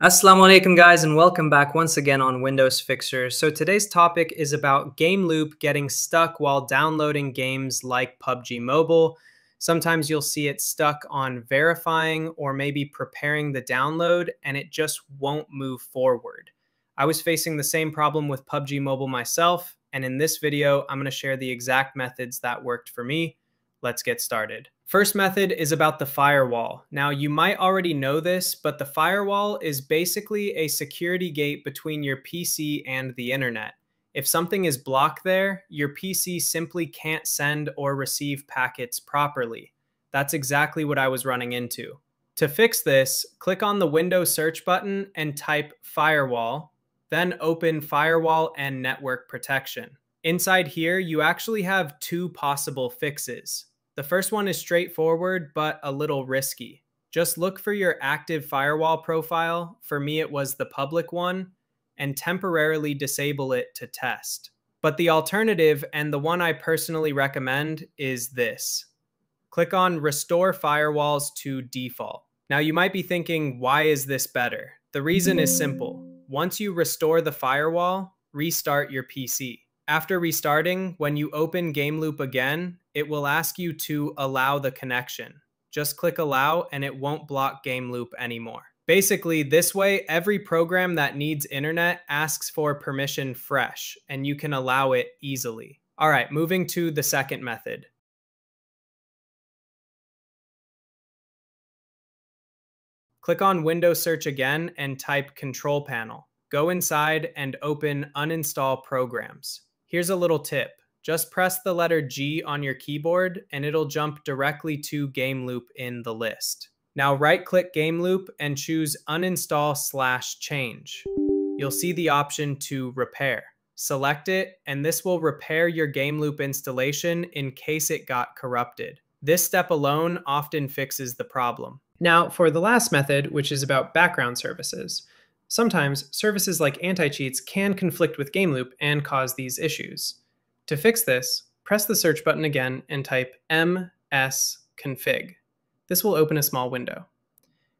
Assalamu alaikum guys and welcome back once again on Windows Fixer. So today's topic is about Gameloop getting stuck while downloading games like PUBG Mobile. Sometimes you'll see it stuck on verifying or maybe preparing the download and it just won't move forward. I was facing the same problem with PUBG Mobile myself and in this video I'm going to share the exact methods that worked for me. Let's get started. First method is about the firewall. Now you might already know this, but the firewall is basically a security gate between your PC and the internet. If something is blocked there, your PC simply can't send or receive packets properly. That's exactly what I was running into. To fix this, click on the Windows search button and type firewall, then open firewall and network protection. Inside here, you actually have two possible fixes. The first one is straightforward, but a little risky. Just look for your active firewall profile. For me, it was the public one, and temporarily disable it to test. But the alternative, and the one I personally recommend, is this. Click on Restore Firewalls to Default. Now, you might be thinking, why is this better? The reason is simple. Once you restore the firewall, restart your PC. After restarting, when you open Gameloop again, it will ask you to allow the connection. Just click allow and it won't block Gameloop anymore. Basically, this way, every program that needs internet asks for permission fresh, and you can allow it easily. All right, moving to the second method. Click on Windows Search again and type Control Panel. Go inside and open Uninstall Programs. Here's a little tip. Just press the letter G on your keyboard and it'll jump directly to Gameloop in the list. Now right click Gameloop and choose Uninstall slash Change. You'll see the option to repair. Select it and this will repair your Gameloop installation in case it got corrupted. This step alone often fixes the problem. Now for the last method, which is about background services. Sometimes, services like anti-cheats can conflict with GameLoop and cause these issues. To fix this, press the search button again and type msconfig. This will open a small window.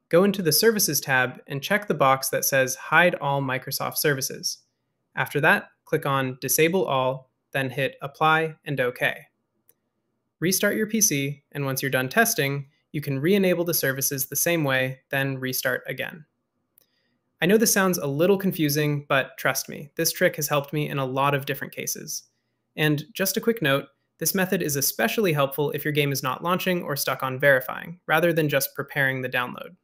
Go into the Services tab and check the box that says Hide All Microsoft Services. After that, click on Disable All, then hit Apply and OK. Restart your PC, and once you're done testing, you can re-enable the services the same way, then restart again. I know this sounds a little confusing, but trust me, this trick has helped me in a lot of different cases. And just a quick note, this method is especially helpful if your game is not launching or stuck on verifying, rather than just preparing the download.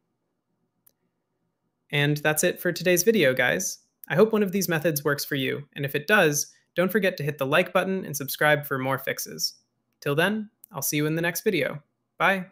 And that's it for today's video, guys. I hope one of these methods works for you, and if it does, don't forget to hit the like button and subscribe for more fixes. Till then, I'll see you in the next video. Bye!